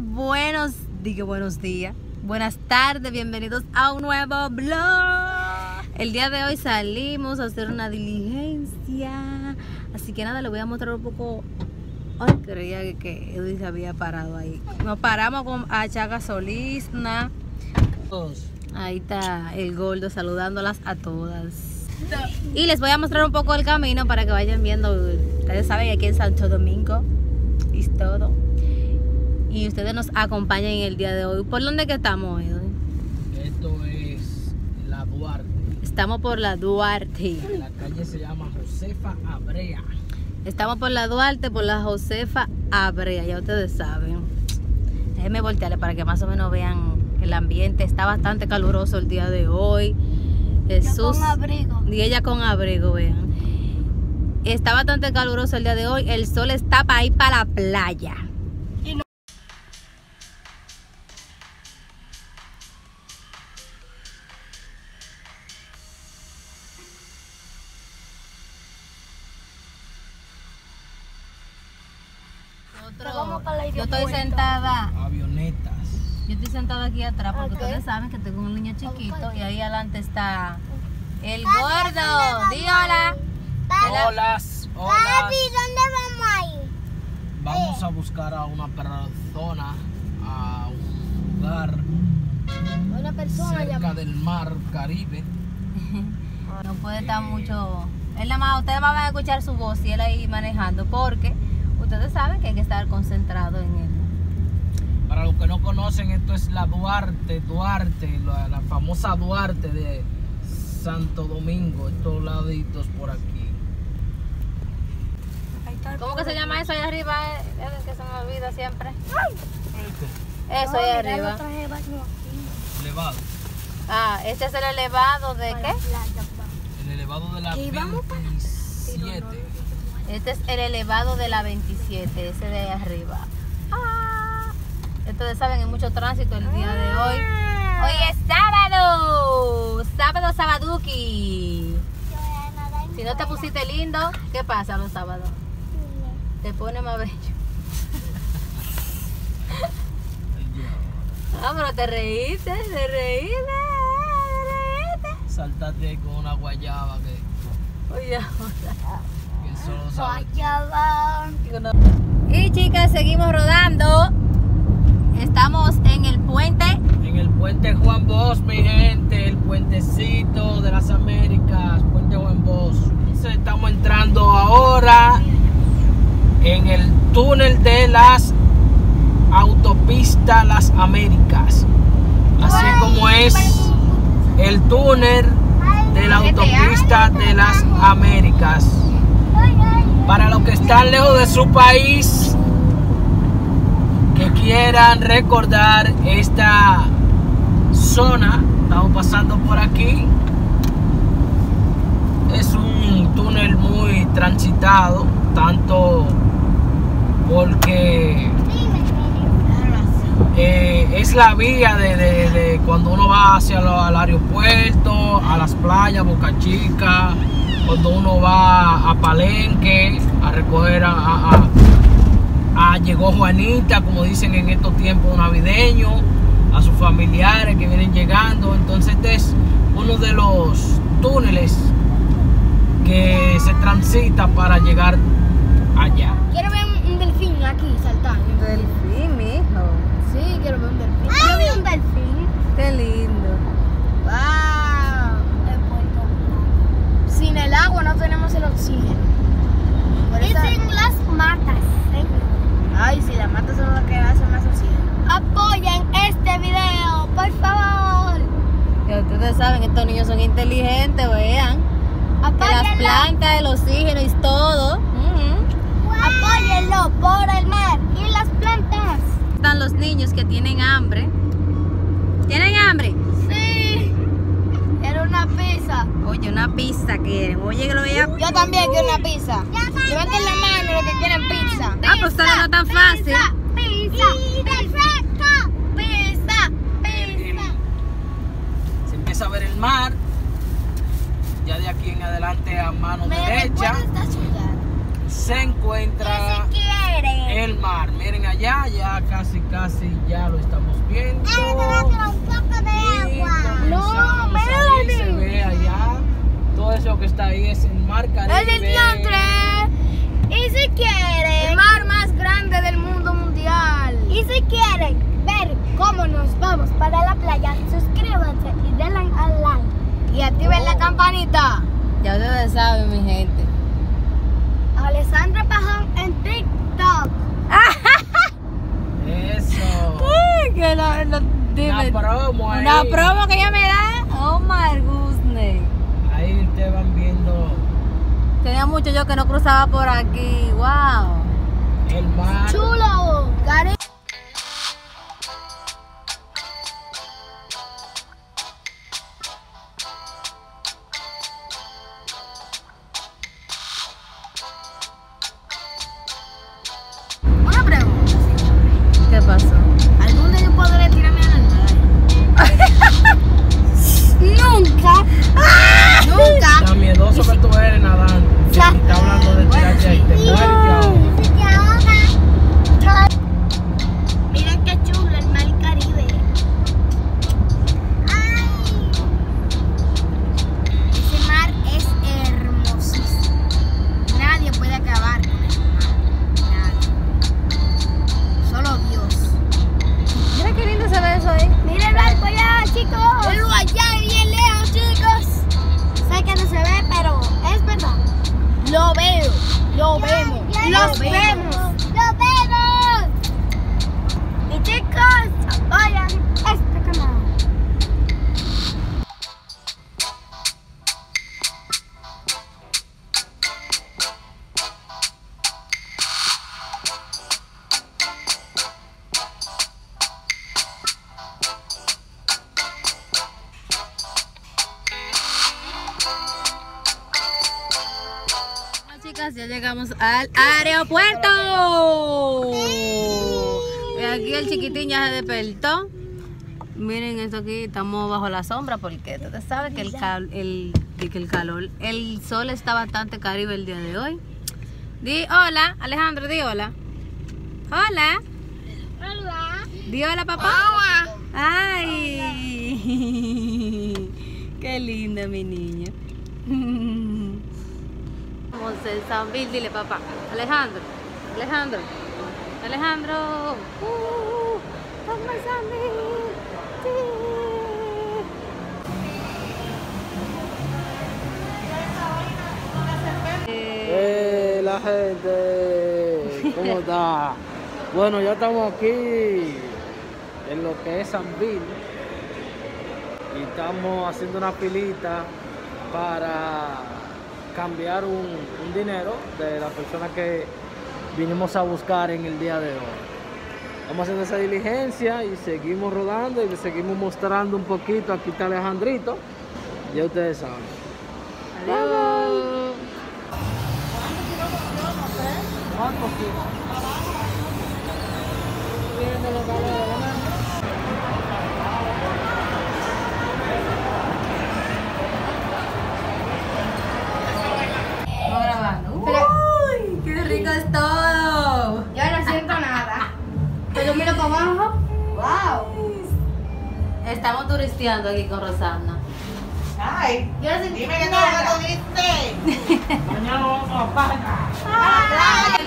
buenos, digo buenos días, buenas tardes, bienvenidos a un nuevo blog. El día de hoy salimos a hacer una diligencia, así que nada, les voy a mostrar un poco. Ay, creía que, se había parado ahí. Nos paramos con a Chaga Solizna. Ahí está el gordo saludándolas a todas. Y les voy a mostrar un poco el camino para que vayan viendo. Ustedes saben aquí en Santo Domingo es todo. Y ustedes nos acompañan en el día de hoy. ¿Por dónde que estamos, Edwin? Esto es la Duarte. Estamos por la Duarte. La calle se llama Josefa Abrea. Estamos por la Duarte, por la Josefa Abrea, ya ustedes saben. Déjenme voltearle para que más o menos vean el ambiente. Está bastante caluroso el día de hoy. Jesús. con abrigo. Y ella con abrigo, vean. Está bastante caluroso el día de hoy. El sol está para ir para la playa. Pero vamos para el Yo estoy sentada. Avionetas. Yo estoy sentada aquí atrás porque ustedes saben que tengo un niño chiquito y ahí adelante está el gordo. Di hola. Hola. Holas, holas. ¿dónde vamos a ir? Vamos a buscar a una persona, a un lugar Una persona cerca llamada. del mar Caribe. No puede estar mucho. Él nada más, ustedes van a escuchar su voz y él ahí manejando porque ustedes saben que hay que estar concentrado en él. Para los que no conocen, esto es la Duarte, Duarte, la, la famosa Duarte de Santo Domingo, estos laditos por aquí. ¿Cómo que se llama eso allá arriba? eh? Es que se me olvida siempre. Este, Eso allá arriba. elevado. Ah, este es el elevado de qué? El elevado de la Que vamos para- 27. Este es el elevado de la 27, ese de ahí arriba. Ah, ustedes saben, hay mucho tránsito el día de hoy. Hoy es sábado, sábado sabaduki. Si no te pusiste lindo, ¿qué pasa los sábados? Te pone más bello. Ah, pero te reíste, te reíste, te reíste. Saltate ahí con una guayaba que, Oye, solo sabe. Y chicas, seguimos rodando. Estamos en el puente. En el puente Juan Bosch, mi gente, el puentecito de las Américas, puente Juan Bosch. Entonces, Estamos entrando ahora en el túnel de las autopistas Las Américas. Así como es el túnel de la autopista de las Américas. Para los que están lejos de su país, que quieran recordar esta zona, estamos pasando por aquí. Es un túnel muy transitado, tanto porque eh, es la vía de, de- cuando uno va hacia lo- al aeropuerto, a las playas, Boca Chica, cuando uno va a Palenque a recoger a, a- a- a- llegó Juanita, como dicen en estos tiempos navideños, a sus familiares que vienen llegando. Entonces este es uno de los túneles que se transita para llegar allá. Quiero ver un, delfín aquí saltando. Delfín, mijo. Sí, quiero ver un delfín. Yo vi un delfín. Qué lindo. ¡Wow! Sin el agua no tenemos el oxígeno. Por eso... las matas. Ay, si las matas son las que hacen más oxígeno. Apoyen este video, por favor. Ya ustedes saben, estos niños son inteligentes, vean. Que las Apóyenlo. Plantas, el oxígeno y todo. Ujú. Apóyenlo por el mar y las plantas. Están los niños que tienen hambre. ¿Tienen hambre? Sí. Era una pizza. Oye, una pizza quieren. Oye, que lo veía. Yo también quiero una pizza. Levanten la mano los que quieren pizza. Ah, pues esta no es tan fácil. Pizza, perfecto. Pizza, pizza. Se empieza a ver el mar. De aquí en adelante a mano Me derecha se encuentra el mar. Miren allá, ya casi, casi ya lo estamos viendo. comenzamos ahí, se ve allá. Todo eso que está ahí es el mar Caribe. El. Y si quieren, el mar más grande del mundo mundial. Y si quieren ver cómo nos vamos para la playa, suscríbanse y denle al like. Y activen la campanita. Ya ustedes saben, mi gente. Alessandra Pajón en TikTok. Eso. Ay, que dime. Una promo ahí. Una promo que ella me da. Oh my goodness. Ahí ustedes van viendo Tenía mucho yo que no cruzaba por aquí. Wow. el mar. Chulo. Cari miedoso que tú eres nadando. Chicas, ya llegamos al aeropuerto. Y aquí el chiquitín ya se despertó. Miren esto aquí, estamos bajo la sombra porque ustedes saben que el, cal- el, di que el calor, el sol está bastante caribe el día de hoy. Di hola, Alejandro, di hola. Hola, Hola. di hola papá. Ay, qué linda mi niño. Vamos en San Bill, dile papá. Alejandro, Alejandro, Alejandro. Uh. Sí. Eh, ¡Eh, la gente! ¿Cómo está? Bueno, ya estamos aquí en lo que es San Bill y estamos haciendo una filita para cambiar un, un dinero de la persona que vinimos a buscar en el día de hoy. Estamos haciendo esa diligencia y seguimos rodando y le seguimos mostrando un poquito. Aquí está Alejandrito, ya ustedes saben. Adiós. Estamos Estamos turisteando aquí con Rosana. Ay, dime que no lo viste. Mañana vamos. A la playa.